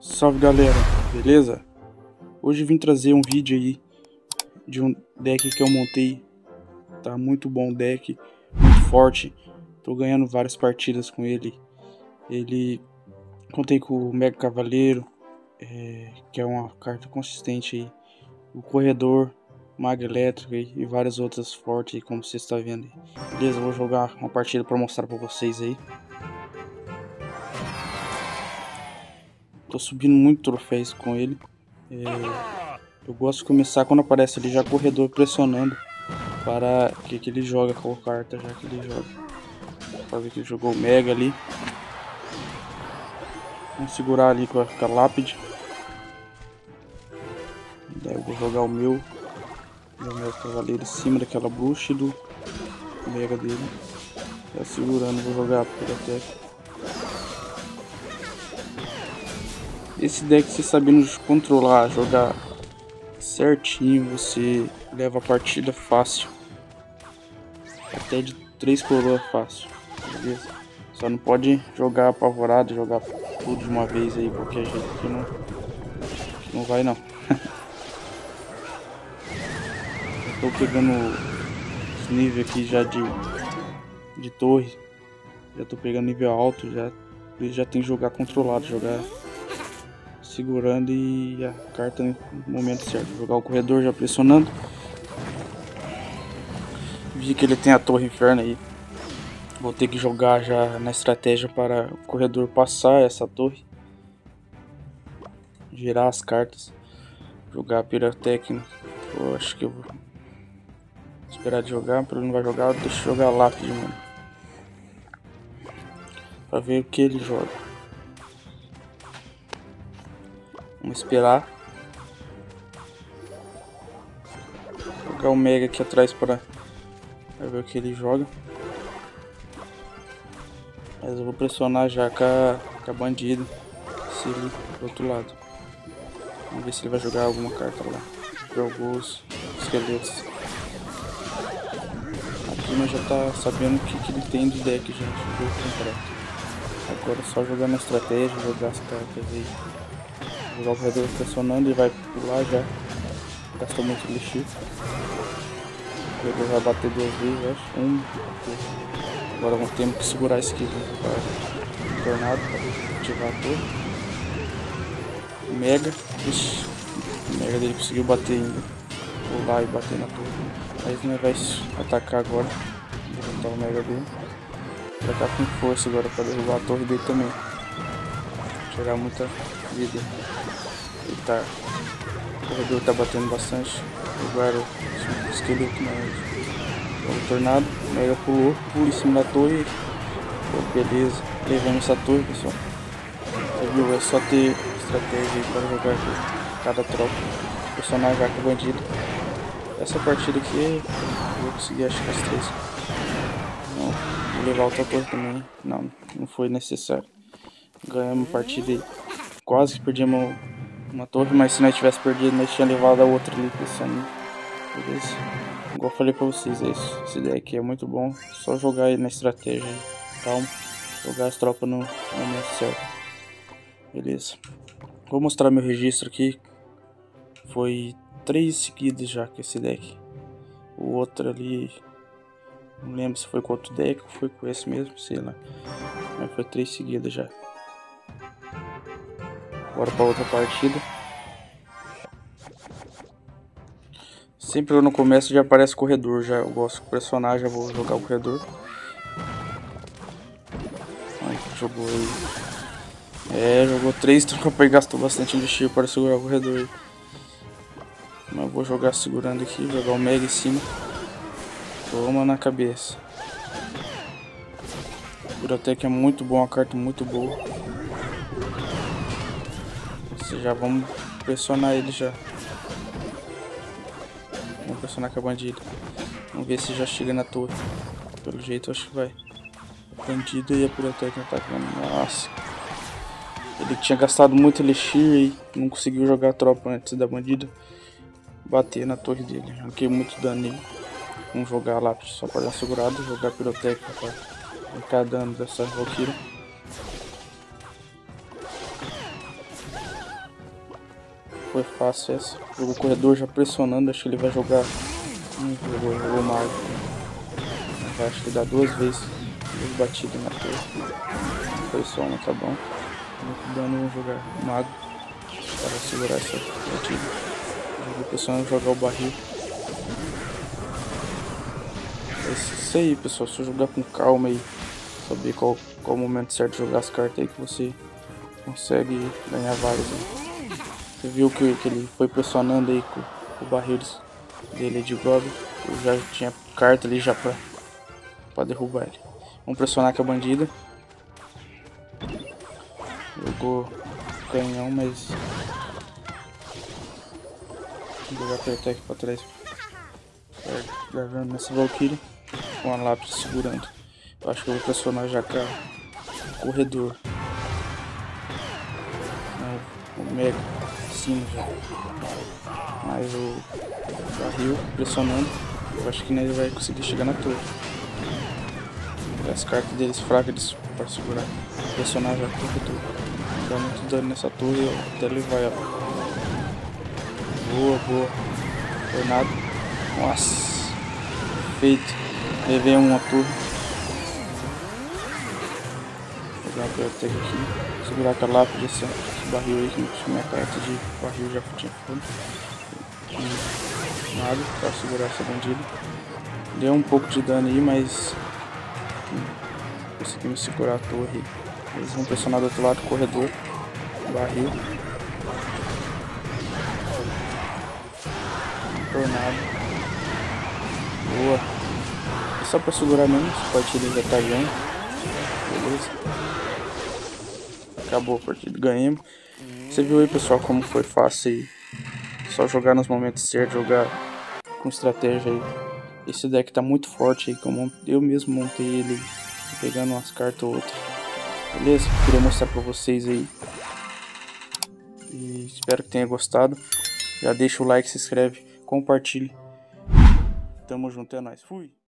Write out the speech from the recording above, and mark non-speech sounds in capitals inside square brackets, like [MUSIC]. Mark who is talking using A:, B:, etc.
A: Salve galera, beleza? Hoje vim trazer um vídeo aí de um deck que eu montei. Tá muito bom o deck, muito forte. Tô ganhando várias partidas com ele. Ele contei com o Mega Cavaleiro, é, que é uma carta consistente aí. O Corredor, Maga Elétrica e várias outras fortes aí, como você está vendo. Beleza, vou jogar uma partida para mostrar para vocês aí. Tô subindo muito troféus com ele. É, eu gosto de começar quando aparece ali já corredor pressionando para que, que ele joga a carta já que ele joga. Pra ver que ele jogou o Mega ali. Vamos segurar ali com a, com a lápide. Daí eu vou jogar o meu. O meu cavaleiro em cima daquela bruxa do Mega dele. Tá segurando, vou jogar por até. Esse deck, você sabendo controlar, jogar certinho, você leva a partida fácil. Até de 3 coroas fácil, beleza? Só não pode jogar apavorado, jogar tudo de uma vez aí, qualquer jeito que não, que não vai não. [LAUGHS] Tô pegando os níveis aqui já de, de torre. Já tô pegando nível alto, já, já tem que jogar controlado, jogar segurando e a carta no momento certo. Jogar o corredor já pressionando. Vi que ele tem a torre inferno aí. Vou ter que jogar já na estratégia para o corredor passar essa torre. Girar as cartas. Jogar pirotécnico. Eu acho que eu vou esperar de jogar, para ele não vai jogar, deixa eu jogar lápide, mano. Pra ver o que ele joga. Vamos esperar. Vou jogar o Mega aqui atrás para ver o que ele joga. Mas eu vou pressionar já com a, com a bandida. Se ele do outro lado. Vamos ver se ele vai jogar alguma carta lá. Os esqueletos. A prima já tá sabendo o que, que ele tem de deck já. Jogou completo. Agora é só jogar na estratégia, jogar as cartas aí o corredor pressionando e vai pular já. Gastou muito lixo. Corredor vai bater duas vezes, acho. Um. Agora vamos ter que segurar esse aqui para tornado, para ativar a torre. Mega. Ixi, o mega dele conseguiu bater ainda. Pular e bater na torre. Aí ele vai atacar agora. Derrotar o mega dele. Vai estar com força agora para derrubar a torre dele também. Tirar muita vida. Ele tá. O corredor tá batendo bastante. Agora o esqueleto na o tornado. O Mega pulou, pula em cima da torre. Pô, beleza. Levando essa torre, pessoal. Você viu? É só ter estratégia para jogar cada tropa. Personagem já com bandido. Essa partida aqui eu vou conseguir acho que as três. Não, vou levar outra torre também. Não, não foi necessário. Ganhamos a partida aí. Quase perdemos uma torre, mas se nós tivesse perdido, nós tínhamos levado a outra ali pensando. Beleza? Igual eu falei pra vocês, é isso. Esse deck é muito bom. Só jogar aí na estratégia. Calma. Jogar as tropas no momento certo. Beleza. Vou mostrar meu registro aqui. Foi três seguidas já com esse deck. O outro ali. Não lembro se foi com outro deck ou foi com esse mesmo, sei lá. Mas foi três seguidas já. Bora para outra partida. Sempre eu no começo já aparece corredor, já eu gosto de pressionar, já vou jogar o corredor. Ai, jogou aí. É, jogou três tropas e gastou bastante elixir para segurar o corredor. Mas vou jogar segurando aqui, jogar o mega em cima. Toma na cabeça. Biblioteca é muito bom, a carta muito boa já vamos pressionar ele já. Vamos pressionar com a bandida. Vamos ver se já chega na torre. Pelo jeito acho que vai. Bandido e a piroteca atacando. Nossa. Ele tinha gastado muito elixir e não conseguiu jogar a tropa antes da bandida bater na torre dele. Arranquei muito dano nele. Vamos jogar lápis só para dar segurado, jogar piroteca para ficar dano dessa Valkyria. Foi fácil essa. Jogou o corredor já pressionando, acho que ele vai jogar. Hum, jogou, jogou mago. Acho que dá duas vezes. Duas batidas na torre. Foi só uma, tá bom. Muito dano, vamos jogar mago. Para segurar essa batida. Joguei pressionando jogar o barril. É isso aí, pessoal. Só jogar com calma aí. Saber qual, qual o momento certo de jogar as cartas aí que você consegue ganhar vários. Né? Você viu que, que ele foi pressionando aí com, com o barril dele de Goblin. Eu já tinha carta ali já pra, pra derrubar ele. Vamos pressionar com a bandida. Jogou canhão, mas... Vou apertar aqui pra trás. Gravando nessa Valkyrie. Com a lápis segurando. Eu acho que eu vou pressionar já com o corredor. Não, o mega cima já. Mas o barril pressionando. Eu acho que ele vai conseguir chegar na torre. As cartas deles fracas para segurar. Pressionar já com o corredor. Dá muito dano nessa torre até levar ela. Boa, boa. Tornado. Nossa. Feito. Levei uma torre. Pegar a biblioteca aqui, segurar aquela lápide, esse, esse barril aí, que minha carta de barril já tinha fundo. Nada, para segurar essa bandida. Deu um pouco de dano aí, mas conseguimos segurar a torre. Eles vão pressionar do outro lado do corredor, barril. Tornado. Boa. É só para segurar mesmo, essa partida já tá ganha. Beleza. Acabou a partida, ganhamos. Você viu aí, pessoal, como foi fácil. Só jogar nos momentos certos, jogar com estratégia aí. Esse deck tá muito forte aí, como eu mesmo montei ele pegando umas cartas ou outras. Beleza? Queria mostrar pra vocês aí. E espero que tenha gostado. Já deixa o like, se inscreve, compartilhe. Tamo junto, é nóis. Fui!